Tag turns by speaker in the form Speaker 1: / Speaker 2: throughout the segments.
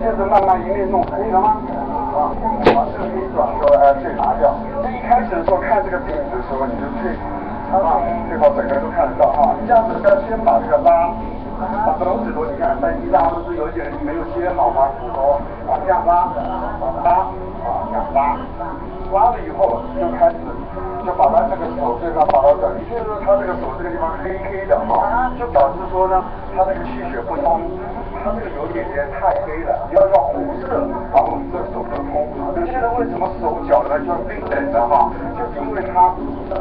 Speaker 1: 就是慢慢一面弄，可以了吗？啊，把这个可以转出来，哎，对，拿掉。一开始的时候看这个瓶子的时候，你就退，啊，最好整个都看得到啊。这样子要先把这个拉，把手指头，你看，在一拉不是有一点没有接好吗？指头往下拉，往下拉，啊，这样拉，拉了以后就开始，就把他这个手这上把它转，也就是说他这个手这个地方黑黑的哈，就导致说呢，他那个气血不通。他这个有点点太黑了，你要要红色，把我们，这手都通。有些人为什么手脚呢就冰冷的哈，就是因为他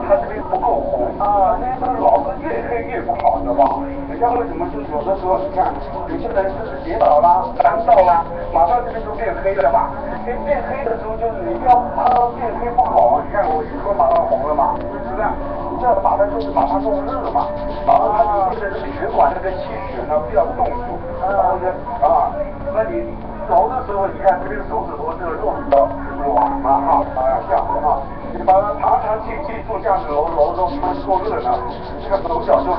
Speaker 1: 他这边不够红啊，那老是越黑越不好，知道吧？人家为什么就有的时候你看，有些人是跌倒啦、伤到啦，马上这边就变黑了嘛。变变黑的时候就是你要怕它变黑不好，你看我一说马上红了嘛，是不是？你这样把它就是把它弄热嘛，然后它里面的这个血管那个气血呢不要冻住。啊，那你揉的时候，你看这边手指头这个肉比较软嘛哈，啊这样啊，你把它长长记记住这样子揉揉揉，它够热呢，这个手脚就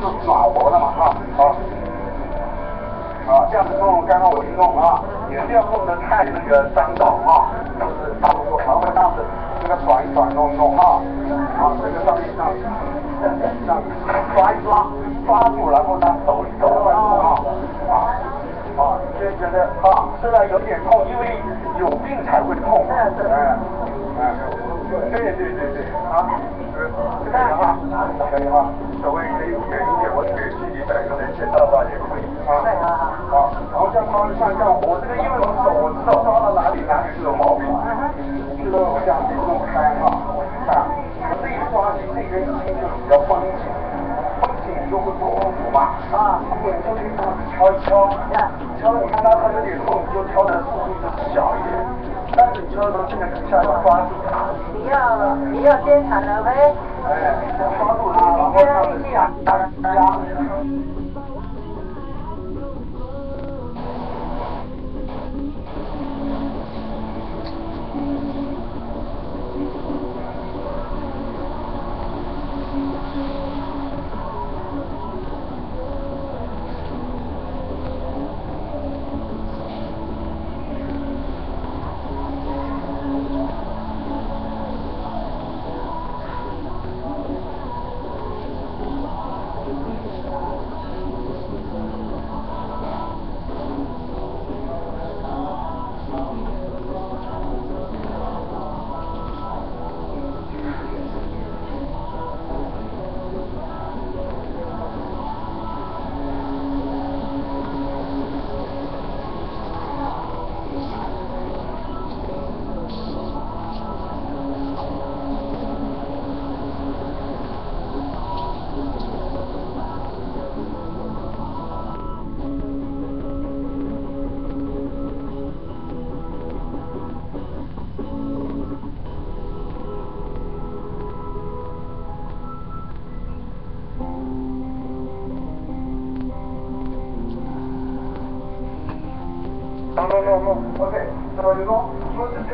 Speaker 1: 就暖和了嘛哈，好，好这样子弄，刚刚我一弄啊，也不要弄得太那个脏到啊，就是差不多，然后这样子这个转一转弄弄啊，啊这个上面上这样这样抓一抓，抓住然后呢抖一抖啊。啊啊，就觉得啊，虽然有点痛，因为有病才会痛。哎，对，哎，对对对对，啊，是，可以哈，可以哈，稍微可以远一点，我可以距离百个人介绍的话也可以啊。好，然后像他像像我这个因为我手我知道抓到哪里哪里就有毛病，这个我这样子弄开哈，啊，我这一抓你这边筋就比较绷紧。绷紧就会不舒服嘛，啊，对，就可以这样敲一敲，敲你看它它有点痛，就敲的速度就小一点，但是你敲的时候尽量一下要抓住它。
Speaker 2: 你要你要坚强的喂。
Speaker 1: 哎，抓住它，然后这样子压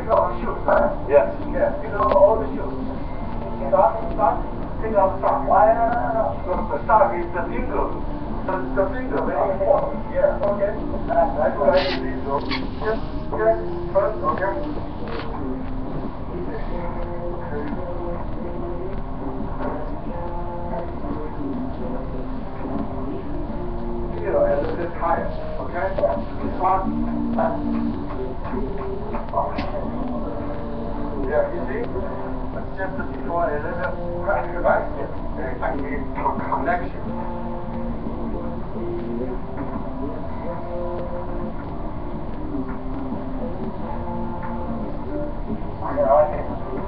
Speaker 1: you want to shoes, right? Yes. Yeah. Take off all the shoes. Start, start. Take off sock. Why? No, no, no. So the sock is the finger. The, the finger very important. Yeah. Okay. That's what I need. So just, just first, okay. You see? It's just little basket. There's like a connection.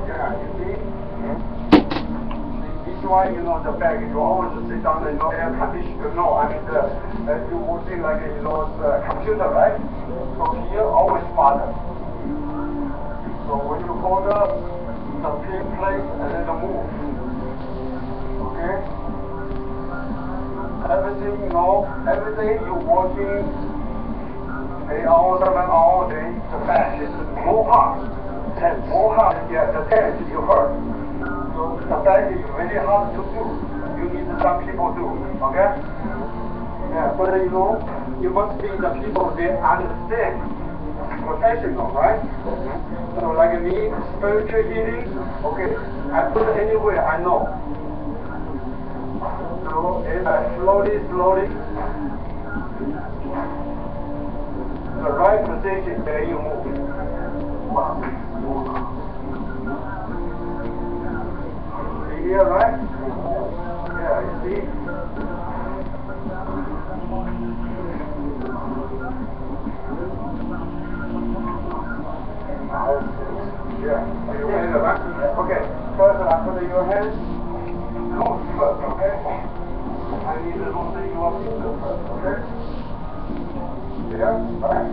Speaker 1: Yeah, you see? This is why, you know, the bag, you always sit down in no air conditioner. No, I mean, the, uh, you would think like, you know, computer, right? So here, always father. So when you hold up, the pin place and then the move. Okay? Everything, you know, every day you're working 8 hours, 7 hours a day, the back is more hard. Tense. More hard, yeah, the tense you hurt. So the back is very hard to do. You need some people do, okay? Yeah, but you know, you must be the people that understand professional, right? So like me, spiritual healing, okay, I put it anywhere I know. So if I slowly, slowly, the right position, there you move. See here, right? Yeah, you see? First, your first, okay? I need to loosen you up first, okay? Yeah? Alright.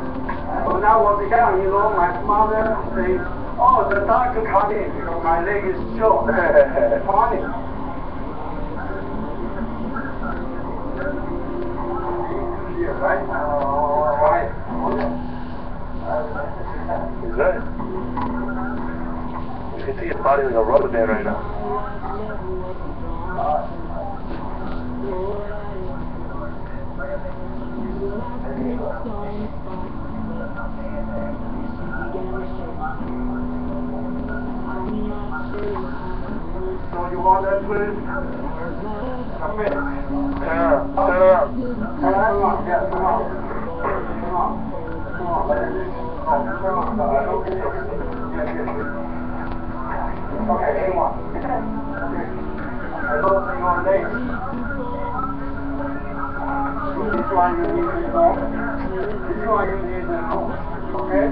Speaker 3: fault.
Speaker 1: When I was young, you know, my mother say, oh, the doctor come in because my leg is short. Funny. Here, right? Right.
Speaker 3: Is that? You can see his body like a rubber band right now.
Speaker 1: So you. Oh. Okay, come on. I don't see your leg. So this one you need to know. This one you need to know. Okay?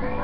Speaker 1: See?